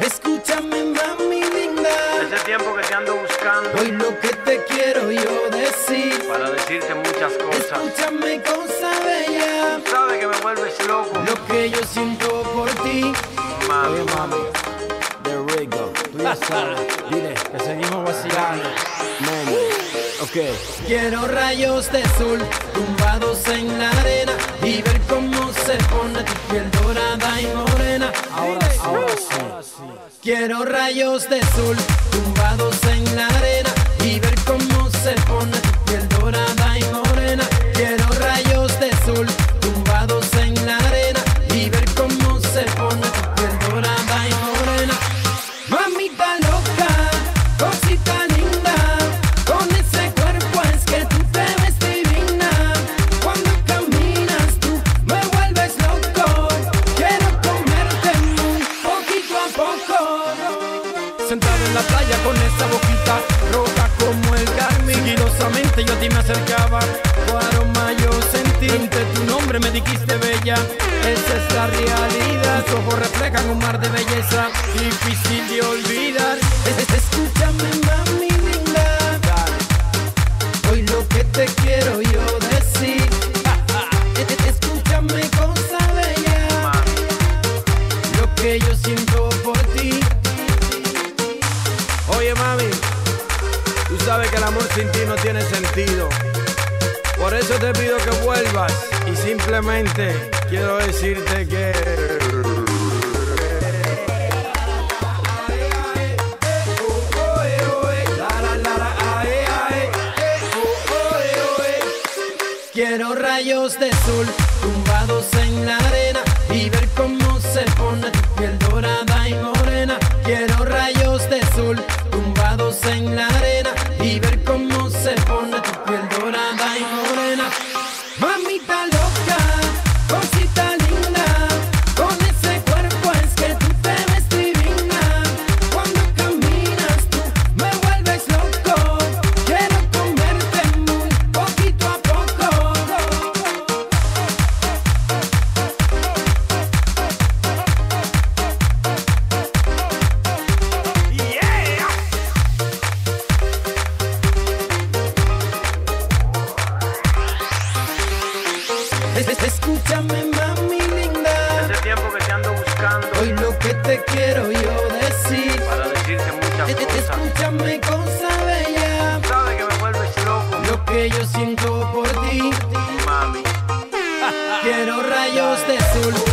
Escúchame, mami linda. Ese tiempo que te ando buscando Hoy lo que te quiero yo decir. para decirte muchas cosas. Escúchame, cosa bella. Sabes que me vuelves loco, Lo que yo siento por ti. mami. mami, de Rigo. Tú ya sabes. Dile que seguimos vacilando. Mami. Ok. Quiero rayos de sol tumbados en la arena y ver cómo se pone tu piel dorada y morena. Quiero rayos de sol tumbados en la arena carmín, sigilosamente yo a ti me acercaba, tu aroma yo sentí, entre tu nombre me dijiste bella, esa es la realidad, tus ojos reflejan un mar de belleza, difícil de olvidar. Sabes que el amor sin ti no tiene sentido. Por eso te pido que vuelvas y simplemente quiero decirte que... Quiero rayos de sol tumbados en la arena y ver cómo se pone tu piel dorada y morena. Quiero rayos de sol tumbados en la arena y ver cómo Escúchame, mami linda. Hace tiempo que te ando buscando. Hoy lo que te quiero yo decir. Para decirte muchas cosas. Escúchame, cosa bella. Sabes que me vuelves loco. Lo que yo siento por ti. Mami. quiero rayos de sol.